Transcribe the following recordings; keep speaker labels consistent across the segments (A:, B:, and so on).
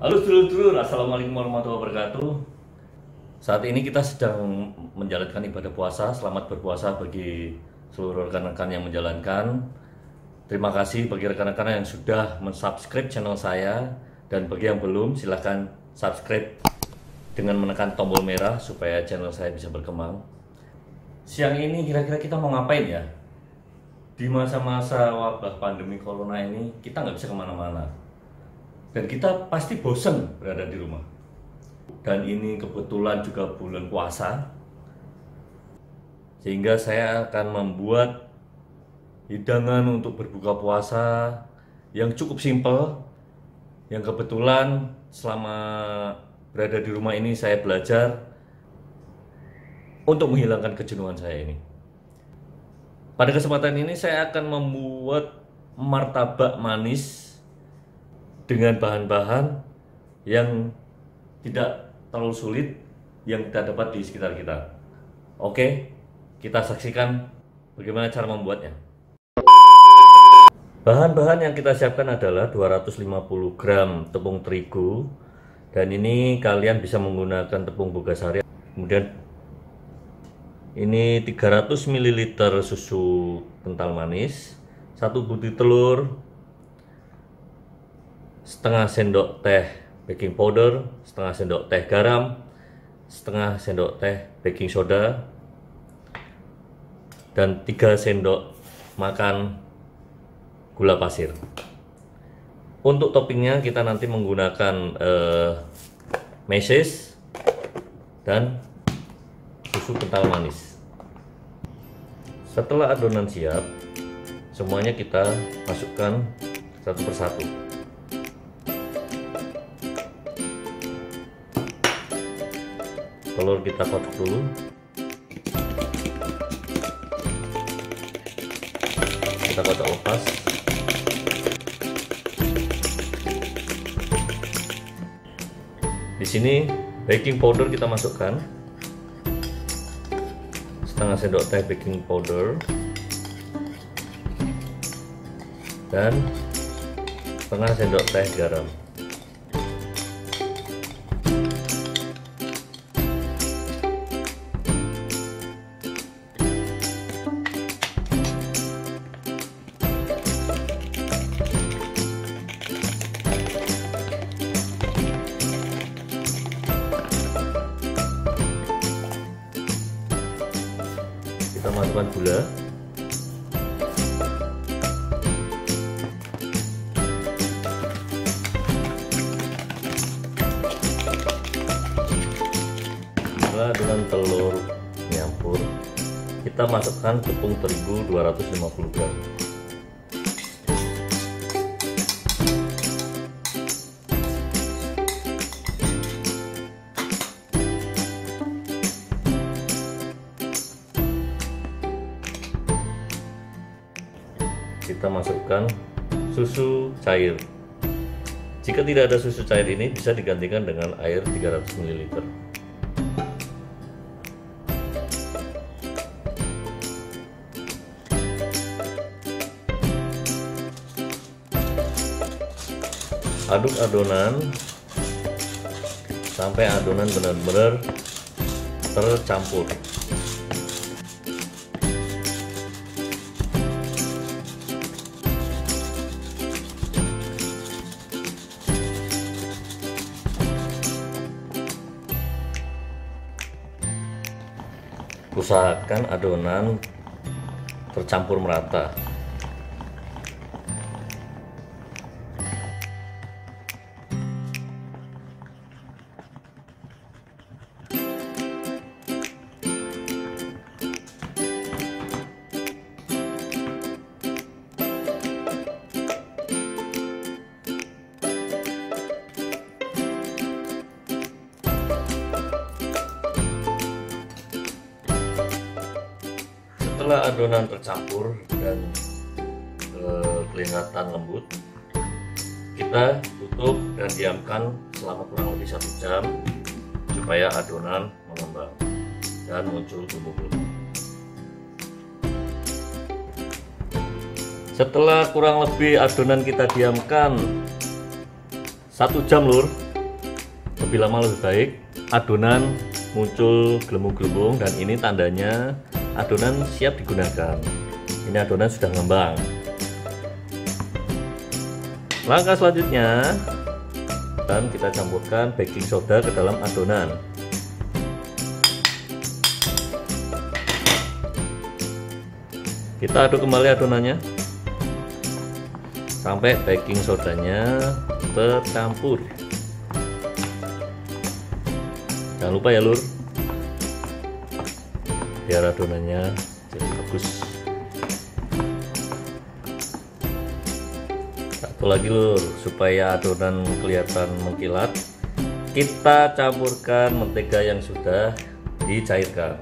A: Halo dulur-dulur, Assalamualaikum warahmatullahi wabarakatuh. Saat ini kita sedang menjalankan ibadah puasa. Selamat berpuasa bagi seluruh rekan-rekan yang menjalankan. Terima kasih bagi rekan-rekan yang sudah mensubscribe channel saya. Dan bagi yang belum silahkan subscribe dengan menekan tombol merah Supaya channel saya bisa berkembang. Siang ini kira-kira kita mau ngapain ya? Di masa-masa wabah pandemi corona ini kita nggak bisa ke mana-mana dan kita pasti bosan berada di rumah. Dan ini kebetulan juga bulan puasa, sehingga saya akan membuat hidangan untuk berbuka puasa yang cukup simpel, yang kebetulan selama berada di rumah ini saya belajar untuk menghilangkan kejenuhan saya ini. Pada kesempatan ini saya akan membuat martabak manis dengan bahan-bahan yang tidak terlalu sulit yang kita dapat di sekitar kita. Oke, kita saksikan bagaimana cara membuatnya. Bahan-bahan yang kita siapkan adalah 250 gram tepung terigu dan ini kalian bisa menggunakan tepung bogasari. Kemudian ini 300 ml susu kental manis, satu butir telur, setengah sendok teh baking powder, setengah sendok teh garam, setengah sendok teh baking soda, dan 3 sendok makan gula pasir. Untuk toppingnya kita nanti menggunakan eh, meses dan susu kental manis. Setelah adonan siap, semuanya kita masukkan satu persatu. Telur kita kotak dulu. Kita kotak lepas. Di sini baking powder kita masukkan. Setengah sendok teh baking powder. Dan setengah sendok teh garam kita masukkan gula. Setelah dengan telur nyampur kita masukkan tepung terigu 250 gram kita masukkan susu cair. Jika tidak ada susu cair ini bisa digantikan dengan air 300 ml aduk adonan sampai adonan benar-benar tercampur usahakan adonan tercampur merata setelah adonan tercampur dan eh, kelihatan lembut kita tutup dan diamkan selama kurang lebih satu jam supaya adonan mengembang dan muncul bumbu-bumbu setelah kurang lebih adonan kita diamkan satu jam lur lebih lama lebih baik adonan muncul gelembung-gelembung dan ini tandanya adonan siap digunakan. Ini adonan sudah ngembang. Langkah selanjutnya dan kita campurkan baking soda ke dalam adonan. Kita aduk kembali adonannya. Sampai baking sodanya tercampur. Jangan lupa ya lur biar adonannya jadi bagus. Satu lagi lur supaya adonan kelihatan mengkilat kita campurkan mentega yang sudah dicairkan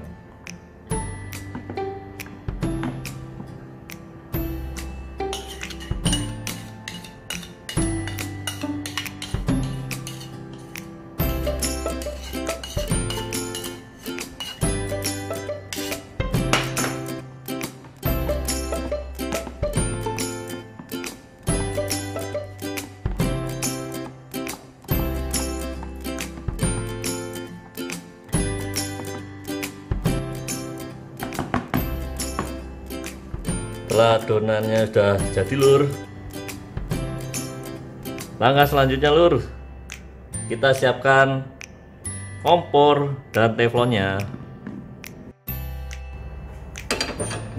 A: setelah adonannya sudah jadi lur. Langkah selanjutnya lur. Kita siapkan kompor dan teflonnya.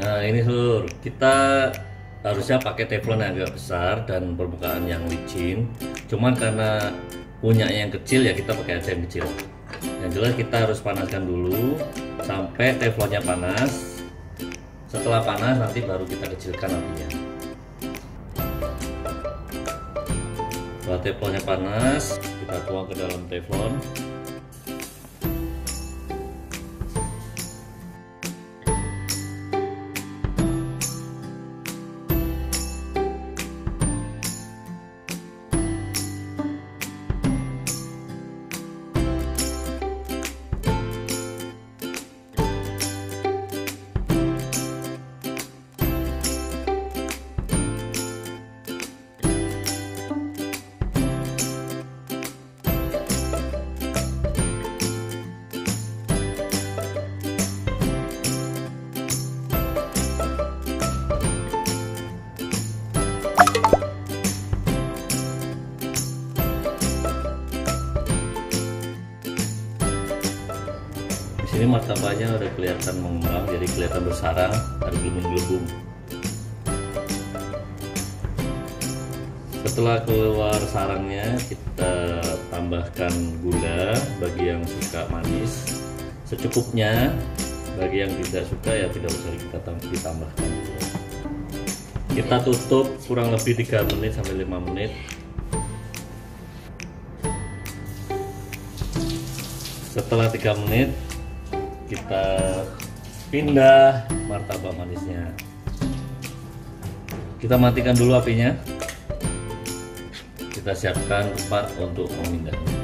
A: Nah ini lur. Kita harusnya pakai teflon yang agak besar dan permukaan yang licin. Cuman karena punya yang kecil ya kita pakai aja yang kecil. Yang jelas kita harus panaskan dulu sampai teflonnya panas setelah panas nanti baru kita kecilkan apinya. Setelah teflonnya panas kita tuang ke dalam teflon martabaknya udah kelihatan mengembang jadi kelihatan bersarang ada gelembung-gelembung. Setelah keluar sarangnya kita tambahkan gula bagi yang suka manis. Secukupnya bagi yang tidak suka ya tidak usah kita ditambahkan kita tutup kurang lebih 3 menit sampai 5 menit. Setelah 3 menit kita pindah martabak manisnya. Kita matikan dulu apinya. Kita siapkan tempat untuk memindahnya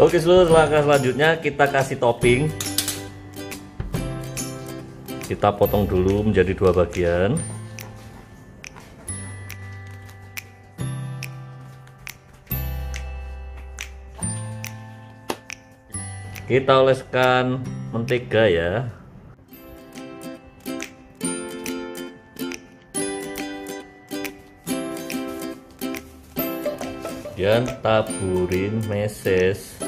A: Oke seluruh langkah selanjutnya kita kasih topping. Kita potong dulu menjadi dua bagian. Kita oleskan mentega ya. Dan taburin meses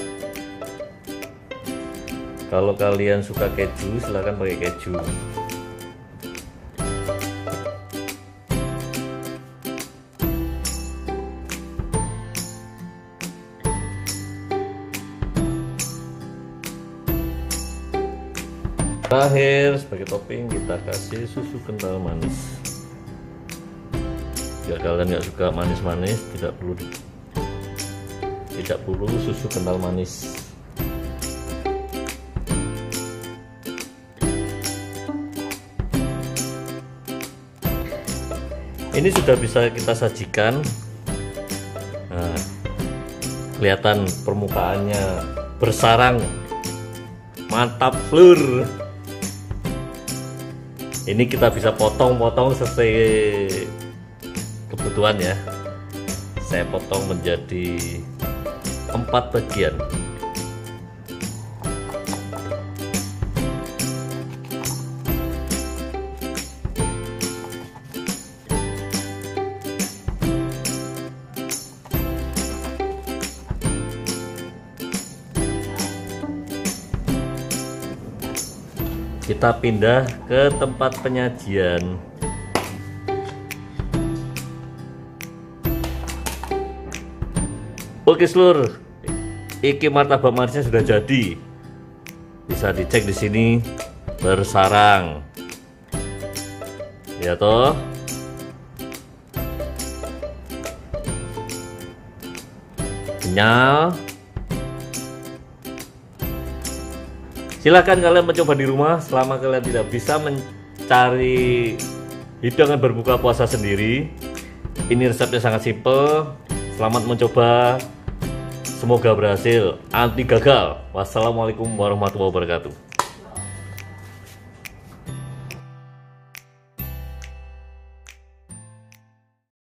A: kalau kalian suka keju silahkan pakai keju. Terakhir sebagai topping kita kasih susu kental manis. Jika kalian nggak suka manis-manis tidak perlu tidak perlu susu kental manis ini sudah bisa kita sajikan. Nah, kelihatan permukaannya. Bersarang. Mantap lur ini kita bisa potong-potong sesuai kebutuhan ya. Saya potong menjadi empat bagian kita pindah ke tempat penyajian. Oke seluruh iki martabak manisnya sudah jadi. Bisa dicek di sini bersarang. Ya toh? Kenyal Silahkan kalian mencoba di rumah selama kalian tidak bisa mencari hidangan berbuka puasa sendiri. Ini resepnya sangat simple. Selamat mencoba. Semoga berhasil. Anti gagal. Wassalamualaikum warahmatullahi wabarakatuh.